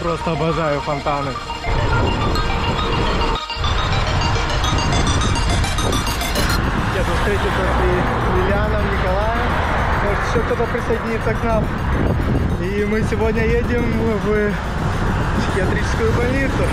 просто обожаю фонтаны. Я тут встретился с Лилианом, Николаем. Может, еще кто-то присоединится к нам. И мы сегодня едем в психиатрическую больницу.